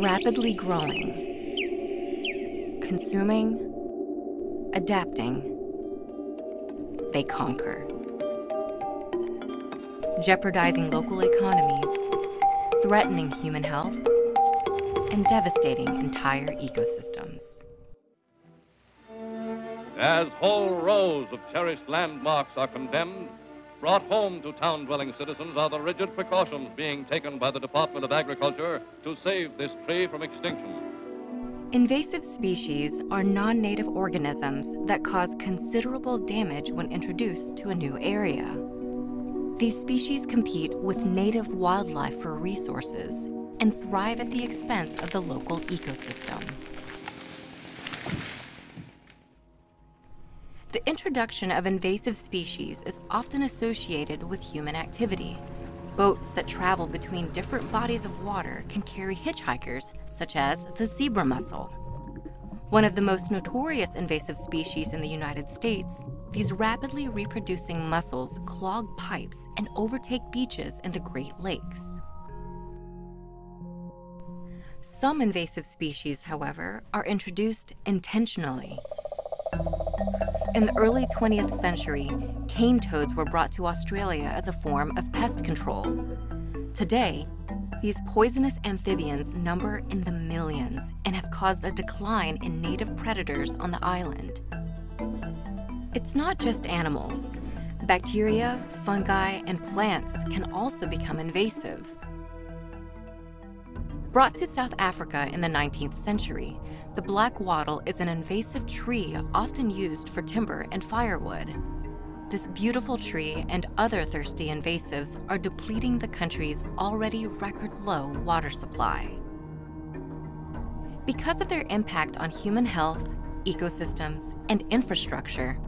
Rapidly growing, consuming, adapting, they conquer. Jeopardizing local economies, threatening human health, and devastating entire ecosystems. As whole rows of cherished landmarks are condemned, brought home to town-dwelling citizens are the rigid precautions being taken by the Department of Agriculture to save this tree from extinction. Invasive species are non-native organisms that cause considerable damage when introduced to a new area. These species compete with native wildlife for resources and thrive at the expense of the local ecosystem. The introduction of invasive species is often associated with human activity. Boats that travel between different bodies of water can carry hitchhikers, such as the zebra mussel. One of the most notorious invasive species in the United States, these rapidly reproducing mussels clog pipes and overtake beaches in the Great Lakes. Some invasive species, however, are introduced intentionally. In the early 20th century, cane toads were brought to Australia as a form of pest control. Today, these poisonous amphibians number in the millions and have caused a decline in native predators on the island. It's not just animals. Bacteria, fungi, and plants can also become invasive. Brought to South Africa in the 19th century, the black wattle is an invasive tree often used for timber and firewood. This beautiful tree and other thirsty invasives are depleting the country's already record low water supply. Because of their impact on human health, ecosystems, and infrastructure,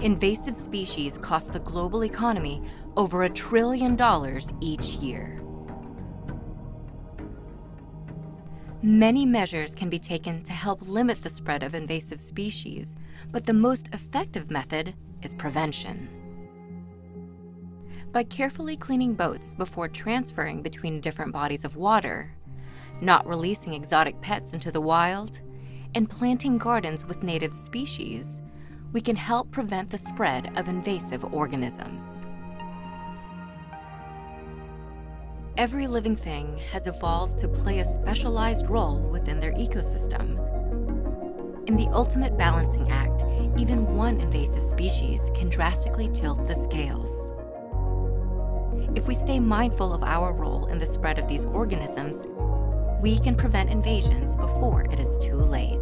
invasive species cost the global economy over a trillion dollars each year. Many measures can be taken to help limit the spread of invasive species, but the most effective method is prevention. By carefully cleaning boats before transferring between different bodies of water, not releasing exotic pets into the wild, and planting gardens with native species, we can help prevent the spread of invasive organisms. Every living thing has evolved to play a specialized role within their ecosystem. In the ultimate balancing act, even one invasive species can drastically tilt the scales. If we stay mindful of our role in the spread of these organisms, we can prevent invasions before it is too late.